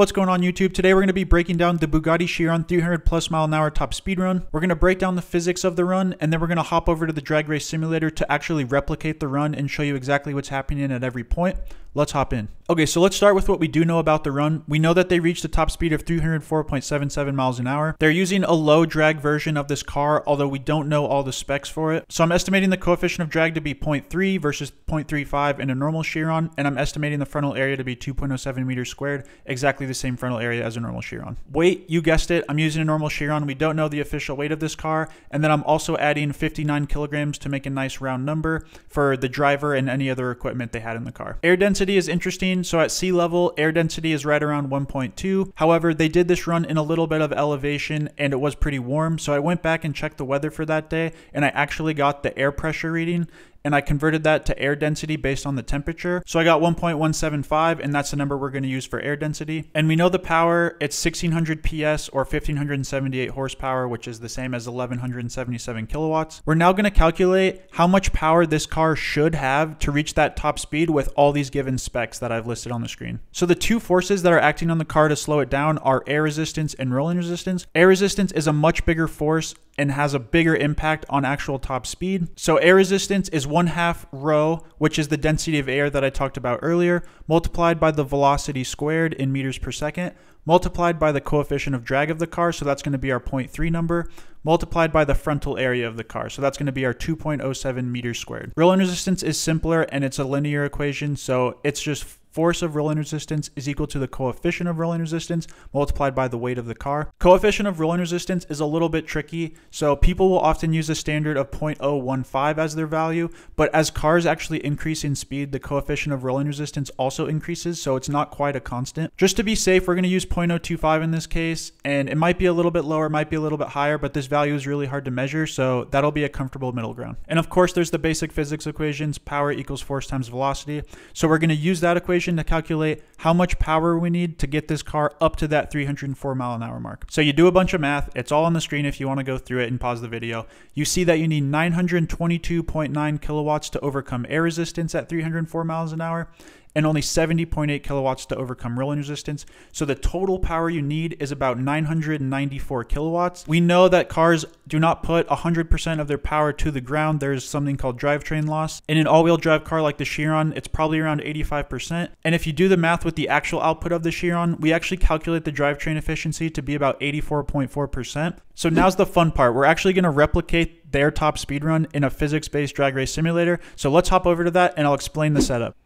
What's going on YouTube? Today we're going to be breaking down the Bugatti Chiron 300 plus mile an hour top speed run. We're going to break down the physics of the run and then we're going to hop over to the drag race simulator to actually replicate the run and show you exactly what's happening at every point. Let's hop in. Okay, so let's start with what we do know about the run. We know that they reached a top speed of 304.77 miles an hour. They're using a low drag version of this car, although we don't know all the specs for it. So I'm estimating the coefficient of drag to be 0.3 versus 0.35 in a normal Chiron, and I'm estimating the frontal area to be 2.07 meters squared, exactly the same frontal area as a normal Chiron. Weight, you guessed it, I'm using a normal Chiron. We don't know the official weight of this car, and then I'm also adding 59 kilograms to make a nice round number for the driver and any other equipment they had in the car. Air density density is interesting. So at sea level, air density is right around 1.2. However, they did this run in a little bit of elevation and it was pretty warm. So I went back and checked the weather for that day and I actually got the air pressure reading and I converted that to air density based on the temperature. So I got 1.175 and that's the number we're going to use for air density. And we know the power, it's 1600 PS or 1578 horsepower, which is the same as 1177 kilowatts. We're now going to calculate how much power this car should have to reach that top speed with all these given specs that I've listed on the screen. So the two forces that are acting on the car to slow it down are air resistance and rolling resistance. Air resistance is a much bigger force and has a bigger impact on actual top speed. So air resistance is one half rho, which is the density of air that I talked about earlier, multiplied by the velocity squared in meters per second, multiplied by the coefficient of drag of the car, so that's going to be our 0.3 number, multiplied by the frontal area of the car, so that's going to be our 2.07 meters squared. Rolling resistance is simpler and it's a linear equation, so it's just force of rolling resistance is equal to the coefficient of rolling resistance multiplied by the weight of the car. Coefficient of rolling resistance is a little bit tricky, so people will often use a standard of 0.015 as their value, but as cars actually increase in speed, the coefficient of rolling resistance also increases, so it's not quite a constant. Just to be safe, we're going to use 0.025 in this case, and it might be a little bit lower, might be a little bit higher, but this value is really hard to measure, so that'll be a comfortable middle ground. And of course, there's the basic physics equations, power equals force times velocity, so we're going to use that equation equation to calculate how much power we need to get this car up to that 304 mile an hour mark. So you do a bunch of math. It's all on the screen if you want to go through it and pause the video. You see that you need 922.9 kilowatts to overcome air resistance at 304 miles an hour and only 70.8 kilowatts to overcome rolling resistance. So the total power you need is about 994 kilowatts. We know that cars do not put 100% of their power to the ground. There's something called drivetrain loss. In an all-wheel drive car like the Chiron, it's probably around 85%. And if you do the math with the actual output of the Chiron, we actually calculate the drivetrain efficiency to be about 84.4%. So now's the fun part. We're actually going to replicate their top speed run in a physics-based drag race simulator. So let's hop over to that and I'll explain the setup.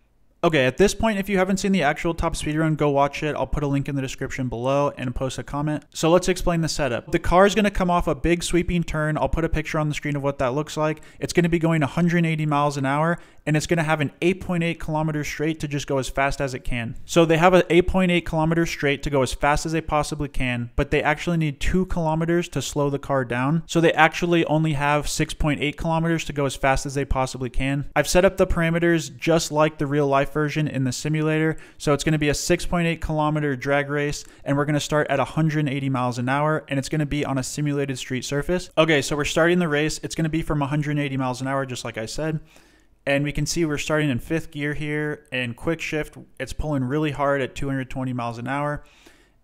Okay, at this point, if you haven't seen the actual top speedrun, go watch it. I'll put a link in the description below and post a comment. So let's explain the setup. The car is going to come off a big sweeping turn. I'll put a picture on the screen of what that looks like. It's going to be going 180 miles an hour and it's going to have an 8.8 kilometer straight to just go as fast as it can. So they have an 8.8 kilometer straight to go as fast as they possibly can, but they actually need 2 kilometers to slow the car down. So they actually only have 6.8 kilometers to go as fast as they possibly can. I've set up the parameters just like the real life version in the simulator. So it's going to be a 6.8 kilometer drag race, and we're going to start at 180 miles an hour, and it's going to be on a simulated street surface. Okay, so we're starting the race. It's going to be from 180 miles an hour, just like I said. And we can see we're starting in fifth gear here, and quick shift, it's pulling really hard at 220 miles an hour.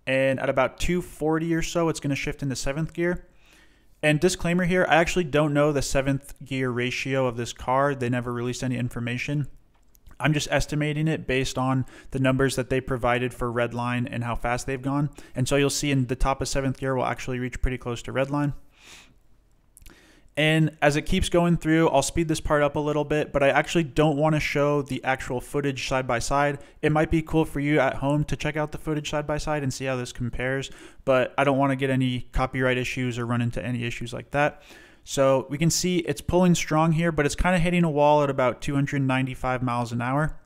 And at about 240 or so, it's going to shift into seventh gear. And disclaimer here, I actually don't know the seventh gear ratio of this car. They never released any information. I'm just estimating it based on the numbers that they provided for redline and how fast they've gone. And so you'll see in the top of seventh gear we'll actually reach pretty close to redline. And as it keeps going through, I'll speed this part up a little bit, but I actually don't want to show the actual footage side by side. It might be cool for you at home to check out the footage side by side and see how this compares, but I don't want to get any copyright issues or run into any issues like that. So we can see it's pulling strong here, but it's kind of hitting a wall at about 295 miles an hour.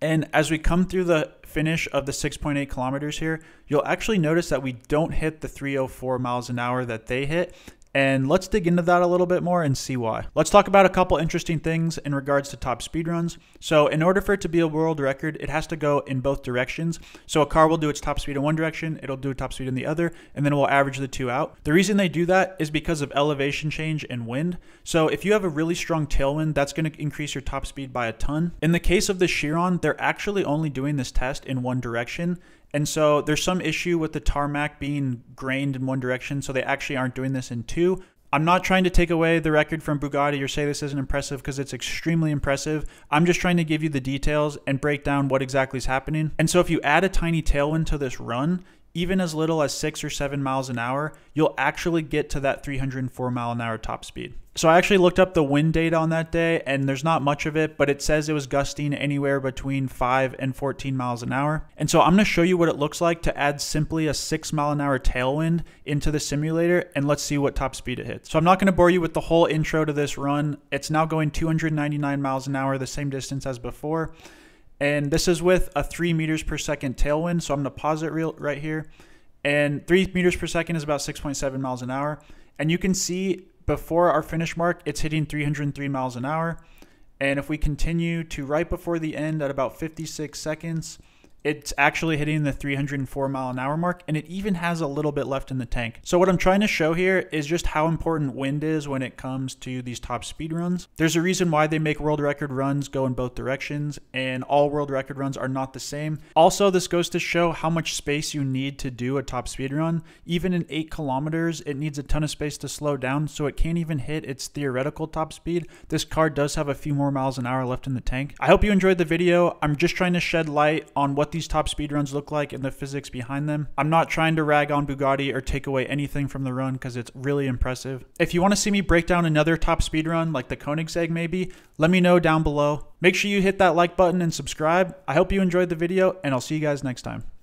And as we come through the finish of the 6.8 kilometers here, you'll actually notice that we don't hit the 304 miles an hour that they hit. And let's dig into that a little bit more and see why. Let's talk about a couple interesting things in regards to top speed runs. So in order for it to be a world record, it has to go in both directions. So a car will do its top speed in one direction, it'll do top speed in the other, and then we'll average the two out. The reason they do that is because of elevation change and wind. So if you have a really strong tailwind, that's going to increase your top speed by a ton. In the case of the Chiron, they're actually only doing this test in one direction And so there's some issue with the tarmac being grained in one direction, so they actually aren't doing this in two. I'm not trying to take away the record from Bugatti or say this isn't impressive because it's extremely impressive. I'm just trying to give you the details and break down what exactly is happening. And so if you add a tiny tailwind to this run, even as little as six or seven miles an hour, you'll actually get to that 304 mile an hour top speed. So I actually looked up the wind data on that day, and there's not much of it, but it says it was gusting anywhere between 5 and 14 miles an hour. And so I'm to show you what it looks like to add simply a 6 mile an hour tailwind into the simulator, and let's see what top speed it hits. So I'm not going to bore you with the whole intro to this run. It's now going 299 miles an hour, the same distance as before. And this is with a 3 meters per second tailwind. So I'm to pause it real, right here. And 3 meters per second is about 6.7 miles an hour. And you can see before our finish mark, it's hitting 303 miles an hour. And if we continue to right before the end at about 56 seconds, it's actually hitting the 304 mile an hour mark and it even has a little bit left in the tank. So what I'm trying to show here is just how important wind is when it comes to these top speed runs. There's a reason why they make world record runs go in both directions and all world record runs are not the same. Also, this goes to show how much space you need to do a top speed run. Even in 8 kilometers, it needs a ton of space to slow down so it can't even hit its theoretical top speed. This car does have a few more miles an hour left in the tank. I hope you enjoyed the video. I'm just trying to shed light on what these top speed runs look like and the physics behind them. I'm not trying to rag on Bugatti or take away anything from the run because it's really impressive. If you want to see me break down another top speed run like the Koenigsegg maybe, let me know down below. Make sure you hit that like button and subscribe. I hope you enjoyed the video and I'll see you guys next time.